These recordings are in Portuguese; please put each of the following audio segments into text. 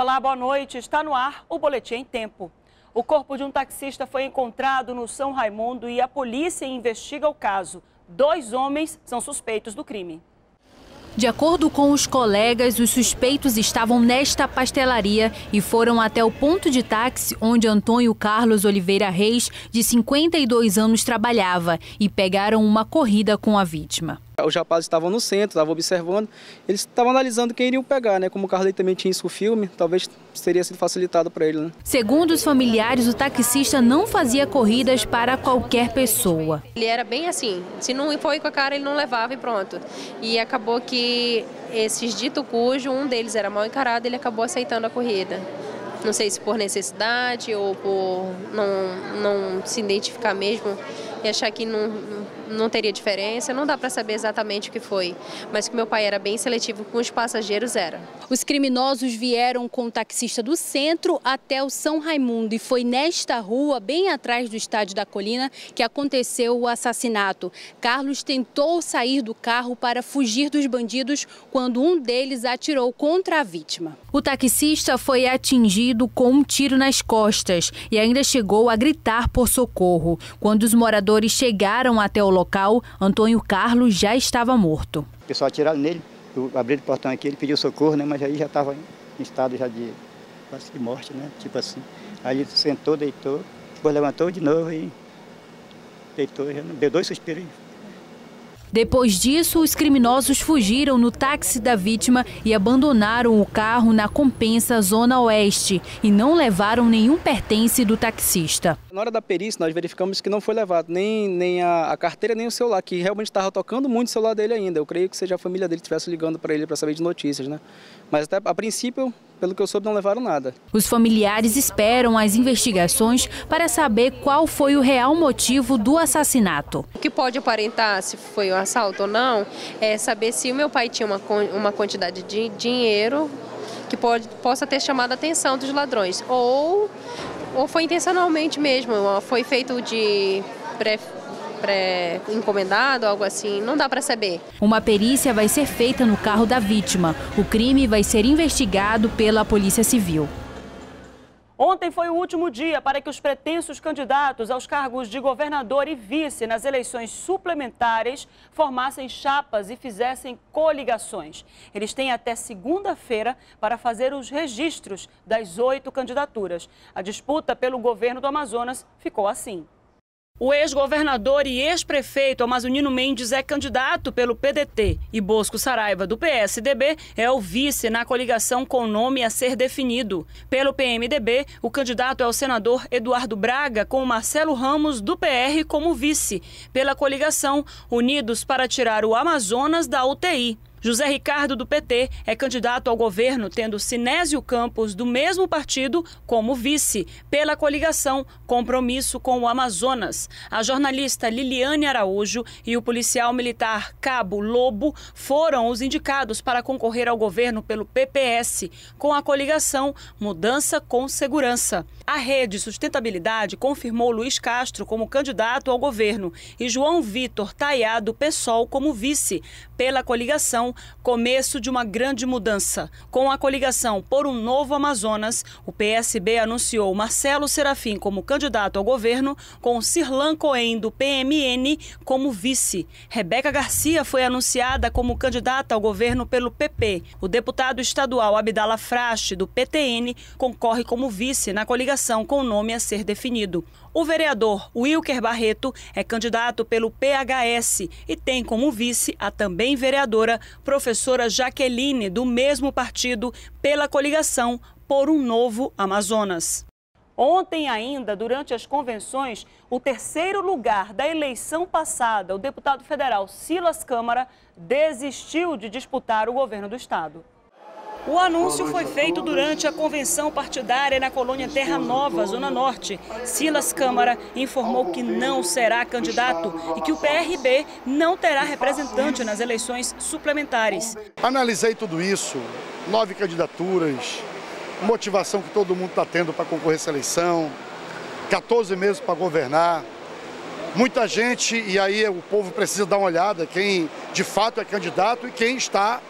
Olá, boa noite. Está no ar o Boletim em Tempo. O corpo de um taxista foi encontrado no São Raimundo e a polícia investiga o caso. Dois homens são suspeitos do crime. De acordo com os colegas, os suspeitos estavam nesta pastelaria e foram até o ponto de táxi onde Antônio Carlos Oliveira Reis, de 52 anos, trabalhava e pegaram uma corrida com a vítima. Os rapazes estavam no centro, estavam observando, eles estavam analisando quem iriam pegar, né? Como o Carlos também tinha isso no filme, talvez teria sido facilitado para ele, né? Segundo os familiares, o taxista não fazia corridas para qualquer pessoa. Ele era bem assim, se não foi com a cara, ele não levava e pronto. E acabou que esses dito cujo, um deles era mal encarado, ele acabou aceitando a corrida. Não sei se por necessidade ou por não, não se identificar mesmo e achar que não, não teria diferença. Não dá para saber exatamente o que foi, mas que meu pai era bem seletivo com os passageiros era. Os criminosos vieram com o taxista do centro até o São Raimundo e foi nesta rua, bem atrás do estádio da Colina, que aconteceu o assassinato. Carlos tentou sair do carro para fugir dos bandidos quando um deles atirou contra a vítima. O taxista foi atingido com um tiro nas costas e ainda chegou a gritar por socorro. Quando os moradores chegaram até o local, Antônio Carlos já estava morto. O pessoal atiraram nele, eu abri o portão aqui, ele pediu socorro, né, mas aí já estava em estado já de quase de morte, né, tipo assim. Aí ele sentou, deitou, depois levantou de novo e deitou, deu dois suspiros depois disso, os criminosos fugiram no táxi da vítima e abandonaram o carro na Compensa Zona Oeste e não levaram nenhum pertence do taxista. Na hora da perícia, nós verificamos que não foi levado nem, nem a, a carteira nem o celular, que realmente estava tocando muito o celular dele ainda. Eu creio que seja a família dele estivesse ligando para ele para saber de notícias, né? Mas até a princípio pelo que eu soube, não levaram nada. Os familiares esperam as investigações para saber qual foi o real motivo do assassinato. O que pode aparentar se foi um assalto ou não é saber se o meu pai tinha uma, uma quantidade de dinheiro que pode, possa ter chamado a atenção dos ladrões ou, ou foi intencionalmente mesmo, foi feito de pré-encomendado, algo assim, não dá para saber. Uma perícia vai ser feita no carro da vítima. O crime vai ser investigado pela Polícia Civil. Ontem foi o último dia para que os pretensos candidatos aos cargos de governador e vice nas eleições suplementares formassem chapas e fizessem coligações. Eles têm até segunda-feira para fazer os registros das oito candidaturas. A disputa pelo governo do Amazonas ficou assim. O ex-governador e ex-prefeito Amazonino Mendes é candidato pelo PDT e Bosco Saraiva, do PSDB, é o vice na coligação com nome a ser definido. Pelo PMDB, o candidato é o senador Eduardo Braga, com Marcelo Ramos, do PR, como vice. Pela coligação, Unidos para tirar o Amazonas da UTI. José Ricardo, do PT, é candidato ao governo, tendo Sinésio Campos, do mesmo partido, como vice, pela coligação Compromisso com o Amazonas. A jornalista Liliane Araújo e o policial militar Cabo Lobo foram os indicados para concorrer ao governo pelo PPS, com a coligação Mudança com Segurança. A Rede Sustentabilidade confirmou Luiz Castro como candidato ao governo e João Vitor Taiá, do PSOL, como vice, pela coligação começo de uma grande mudança. Com a coligação por um novo Amazonas, o PSB anunciou Marcelo Serafim como candidato ao governo, com Cirlan Coen, do PMN, como vice. Rebeca Garcia foi anunciada como candidata ao governo pelo PP. O deputado estadual Abdala Frache, do PTN, concorre como vice na coligação com o nome a ser definido. O vereador Wilker Barreto é candidato pelo PHS e tem como vice a também vereadora professora Jaqueline, do mesmo partido, pela coligação por um novo Amazonas. Ontem ainda, durante as convenções, o terceiro lugar da eleição passada, o deputado federal Silas Câmara, desistiu de disputar o governo do estado. O anúncio foi feito durante a convenção partidária na colônia Terra Nova, Zona Norte. Silas Câmara informou que não será candidato e que o PRB não terá representante nas eleições suplementares. Analisei tudo isso, nove candidaturas, motivação que todo mundo está tendo para concorrer essa eleição, 14 meses para governar. Muita gente, e aí o povo precisa dar uma olhada, quem de fato é candidato e quem está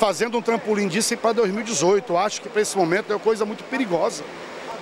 fazendo um trampolim disso para 2018. Acho que para esse momento é uma coisa muito perigosa.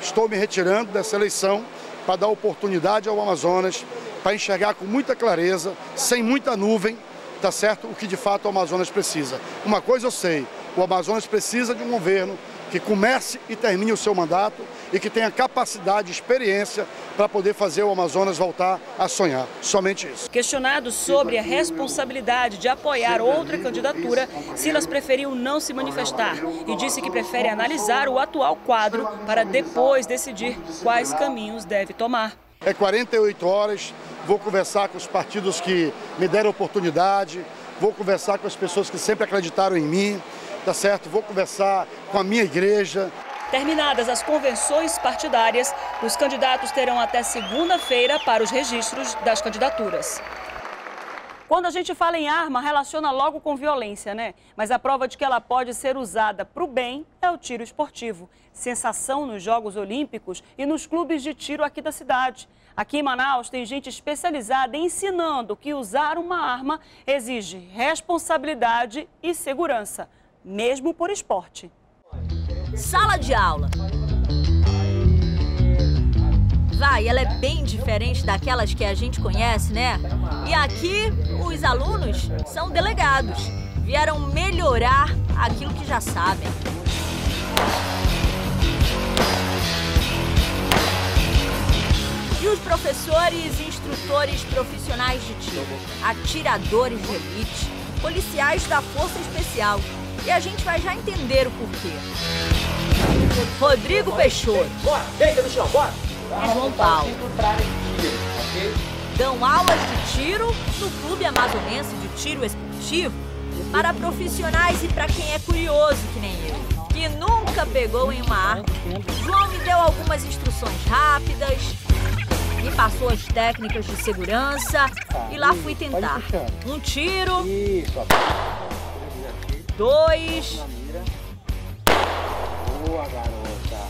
Estou me retirando dessa eleição para dar oportunidade ao Amazonas para enxergar com muita clareza, sem muita nuvem, tá certo? O que de fato o Amazonas precisa. Uma coisa eu sei, o Amazonas precisa de um governo que comece e termine o seu mandato e que tenha capacidade e experiência para poder fazer o Amazonas voltar a sonhar. Somente isso. Questionado sobre a responsabilidade de apoiar outra candidatura, Silas preferiu não se manifestar e disse que prefere analisar o atual quadro para depois decidir quais caminhos deve tomar. É 48 horas, vou conversar com os partidos que me deram oportunidade, vou conversar com as pessoas que sempre acreditaram em mim, tá certo? Vou conversar com a minha igreja. Terminadas as convenções partidárias, os candidatos terão até segunda-feira para os registros das candidaturas. Quando a gente fala em arma, relaciona logo com violência, né? Mas a prova de que ela pode ser usada para o bem é o tiro esportivo. Sensação nos Jogos Olímpicos e nos clubes de tiro aqui da cidade. Aqui em Manaus tem gente especializada ensinando que usar uma arma exige responsabilidade e segurança, mesmo por esporte. Sala de aula. Vai, ela é bem diferente daquelas que a gente conhece, né? E aqui, os alunos são delegados. Vieram melhorar aquilo que já sabem. E os professores e instrutores profissionais de tiro, atiradores de elite, policiais da Força Especial. E a gente vai já entender o porquê. Rodrigo Peixoto. Bora, deita no chão, bora. E João Paulo. Dão aulas de tiro no Clube Amazonense de Tiro Esportivo para profissionais e para quem é curioso que nem eu, que nunca pegou em uma arma. João me deu algumas instruções rápidas, me passou as técnicas de segurança e lá fui tentar. Um tiro. Dois. Boa, garota.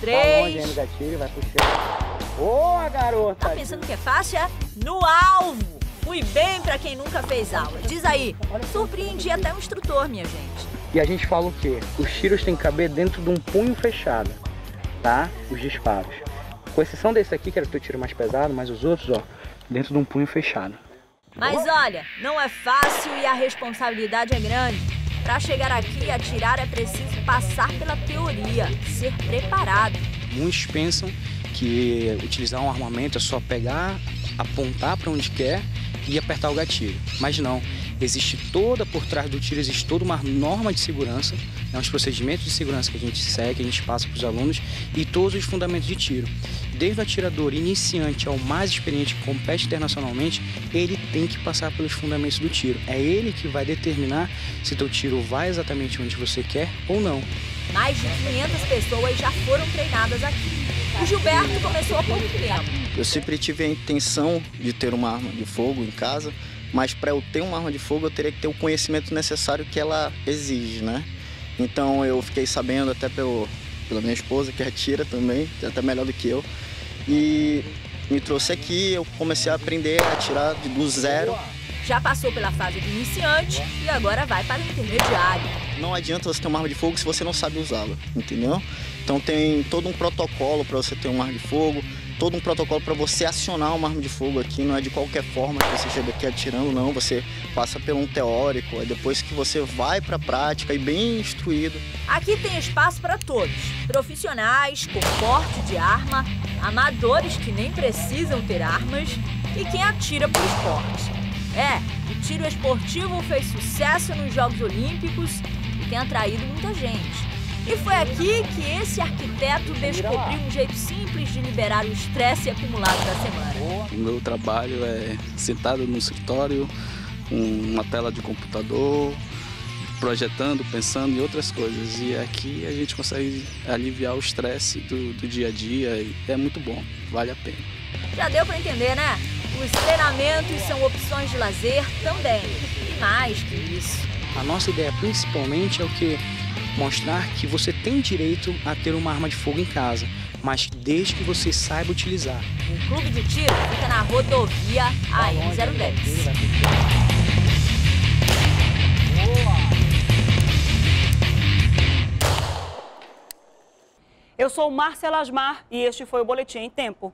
Três. gatilho, vai puxando. Boa, garota. Tá pensando que é fácil? É? No alvo! Fui bem pra quem nunca fez aula. Diz aí, surpreendi até o instrutor, minha gente. E a gente fala o quê? Os tiros têm que caber dentro de um punho fechado, tá? Os disparos. Com exceção desse aqui, que era o teu tiro mais pesado, mas os outros, ó, dentro de um punho fechado. Mas olha, não é fácil e a responsabilidade é grande. Para chegar aqui e atirar é preciso passar pela teoria, ser preparado. Muitos pensam que utilizar um armamento é só pegar, apontar para onde quer e apertar o gatilho. Mas não, existe toda por trás do tiro, existe toda uma norma de segurança, né, uns procedimentos de segurança que a gente segue, a gente passa para os alunos e todos os fundamentos de tiro. Desde o atirador iniciante ao mais experiente que compete internacionalmente, ele tem que passar pelos fundamentos do tiro. É ele que vai determinar se teu tiro vai exatamente onde você quer ou não. Mais de 500 pessoas já foram treinadas aqui. O Gilberto começou há pouco tempo. Eu sempre tive a intenção de ter uma arma de fogo em casa, mas para eu ter uma arma de fogo eu teria que ter o conhecimento necessário que ela exige, né? Então eu fiquei sabendo até pelo, pela minha esposa, que atira também, até melhor do que eu, e me trouxe aqui, eu comecei a aprender a atirar do zero. Já passou pela fase de iniciante e agora vai para o intermediário. Não adianta você ter uma arma de fogo se você não sabe usá-la, entendeu? Então tem todo um protocolo para você ter uma arma de fogo, todo um protocolo para você acionar uma arma de fogo aqui, não é de qualquer forma que você chega aqui atirando, não. Você passa por um teórico, aí depois que você vai para a prática e bem instruído. Aqui tem espaço para todos: profissionais com porte de arma, amadores que nem precisam ter armas e quem atira por esporte. É, o tiro esportivo fez sucesso nos Jogos Olímpicos e tem atraído muita gente. E foi aqui que esse arquiteto descobriu um jeito simples de liberar o estresse acumulado da semana. O meu trabalho é sentado no escritório, com uma tela de computador, projetando, pensando em outras coisas. E aqui a gente consegue aliviar o estresse do, do dia a dia e é muito bom, vale a pena. Já deu para entender, né? Os treinamentos são opções de lazer também. E mais que isso. A nossa ideia principalmente é o que? mostrar que você tem direito a ter uma arma de fogo em casa, mas desde que você saiba utilizar. O clube de tiro fica na rodovia AM010. Eu sou Marcela Asmar e este foi o Boletim em Tempo.